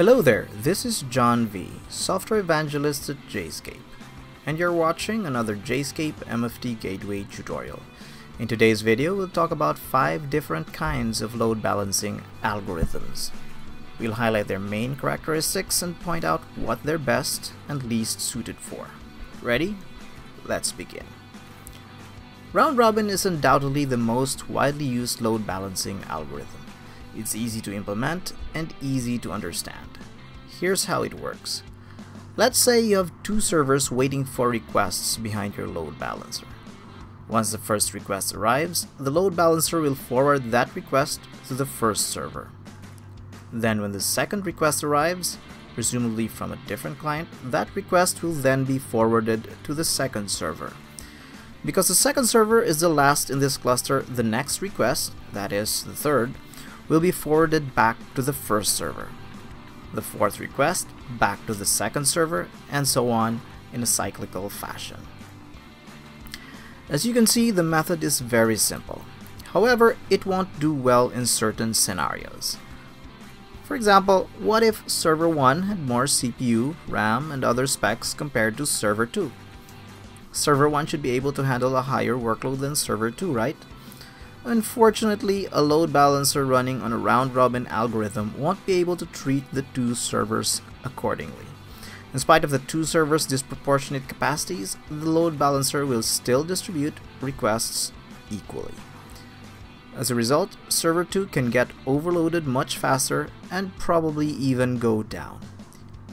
Hello there, this is John V, Software Evangelist at Jscape, and you're watching another Jscape MFT Gateway tutorial. In today's video, we'll talk about 5 different kinds of load balancing algorithms. We'll highlight their main characteristics and point out what they're best and least suited for. Ready? Let's begin. Round robin is undoubtedly the most widely used load balancing algorithm. It's easy to implement and easy to understand. Here's how it works. Let's say you have two servers waiting for requests behind your load balancer. Once the first request arrives, the load balancer will forward that request to the first server. Then when the second request arrives, presumably from a different client, that request will then be forwarded to the second server. Because the second server is the last in this cluster, the next request, that is, the third, will be forwarded back to the first server. The fourth request back to the second server, and so on in a cyclical fashion. As you can see, the method is very simple. However, it won't do well in certain scenarios. For example, what if server 1 had more CPU, RAM, and other specs compared to server 2? Server 1 should be able to handle a higher workload than server 2, right? Unfortunately, a load balancer running on a round-robin algorithm won't be able to treat the two servers accordingly. In spite of the two servers' disproportionate capacities, the load balancer will still distribute requests equally. As a result, server 2 can get overloaded much faster and probably even go down.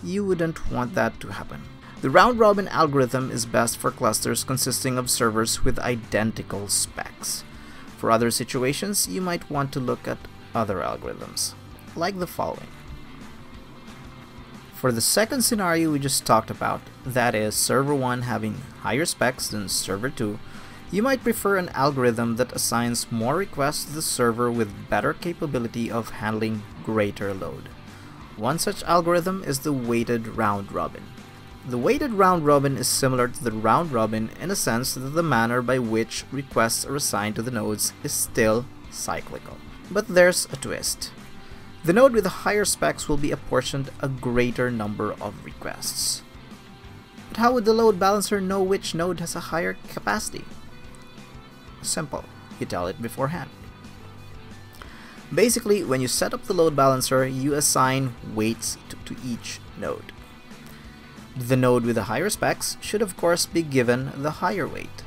You wouldn't want that to happen. The round-robin algorithm is best for clusters consisting of servers with identical specs. For other situations, you might want to look at other algorithms, like the following. For the second scenario we just talked about, that is server 1 having higher specs than server 2, you might prefer an algorithm that assigns more requests to the server with better capability of handling greater load. One such algorithm is the weighted round robin. The weighted round robin is similar to the round robin in a sense that the manner by which requests are assigned to the nodes is still cyclical. But there's a twist. The node with the higher specs will be apportioned a greater number of requests. But how would the load balancer know which node has a higher capacity? Simple, you tell it beforehand. Basically, when you set up the load balancer, you assign weights to, to each node. The node with the higher specs should of course be given the higher weight.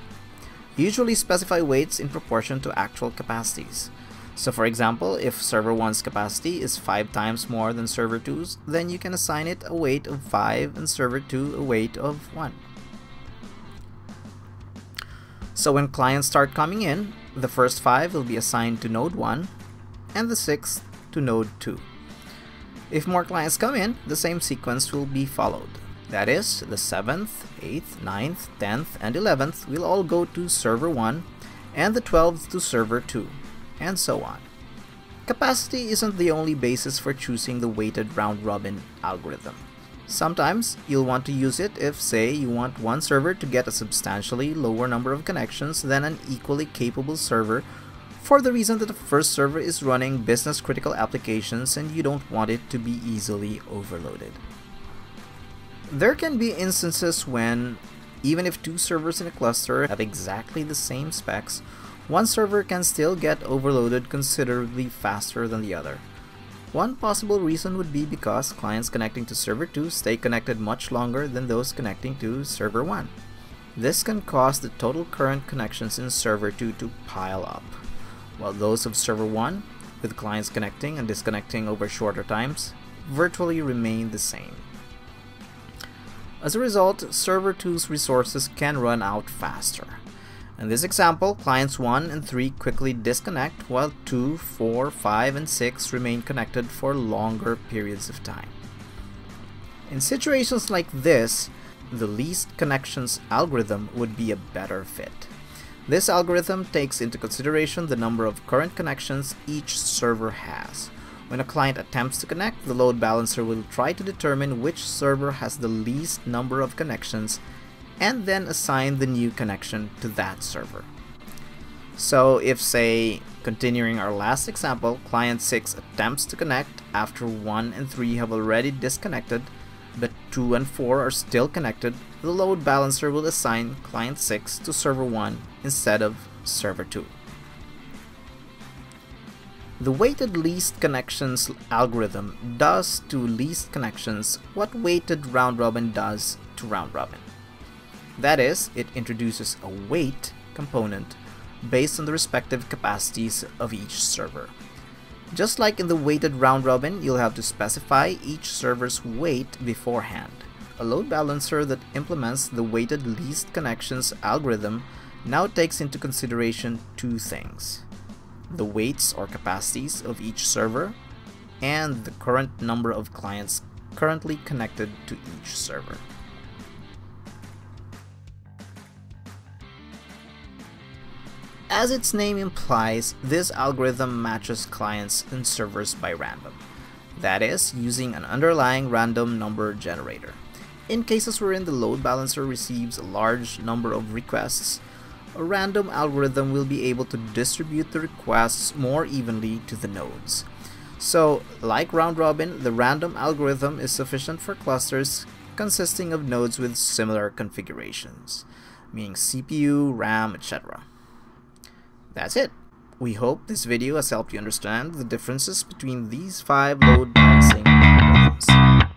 Usually specify weights in proportion to actual capacities. So for example, if server 1's capacity is 5 times more than server 2's, then you can assign it a weight of 5 and server 2 a weight of 1. So when clients start coming in, the first 5 will be assigned to node 1 and the 6th to node 2. If more clients come in, the same sequence will be followed. That is, the 7th, 8th, 9th, 10th, and 11th will all go to server 1 and the 12th to server 2, and so on. Capacity isn't the only basis for choosing the weighted round-robin algorithm. Sometimes you'll want to use it if, say, you want one server to get a substantially lower number of connections than an equally capable server for the reason that the first server is running business critical applications and you don't want it to be easily overloaded. There can be instances when, even if two servers in a cluster have exactly the same specs, one server can still get overloaded considerably faster than the other. One possible reason would be because clients connecting to server 2 stay connected much longer than those connecting to server 1. This can cause the total current connections in server 2 to pile up, while those of server 1, with clients connecting and disconnecting over shorter times, virtually remain the same. As a result, server 2's resources can run out faster. In this example, clients 1 and 3 quickly disconnect while 2, 4, 5, and 6 remain connected for longer periods of time. In situations like this, the least connections algorithm would be a better fit. This algorithm takes into consideration the number of current connections each server has. When a client attempts to connect, the load balancer will try to determine which server has the least number of connections and then assign the new connection to that server. So if say Continuing our last example, client 6 attempts to connect after 1 and 3 have already disconnected, but 2 and 4 are still connected, the load balancer will assign client 6 to server 1 instead of server 2. The weighted least connections algorithm does to least connections what weighted round robin does to round robin. That is, it introduces a weight component based on the respective capacities of each server. Just like in the weighted round robin, you'll have to specify each server's weight beforehand. A load balancer that implements the weighted least connections algorithm now takes into consideration two things. The weights or capacities of each server and the current number of clients currently connected to each server. As its name implies, this algorithm matches clients and servers by random. That is, using an underlying random number generator. In cases wherein the load balancer receives a large number of requests, a random algorithm will be able to distribute the requests more evenly to the nodes. So, like round robin, the random algorithm is sufficient for clusters consisting of nodes with similar configurations, meaning CPU, RAM, etc. That's it. We hope this video has helped you understand the differences between these five load balancing algorithms.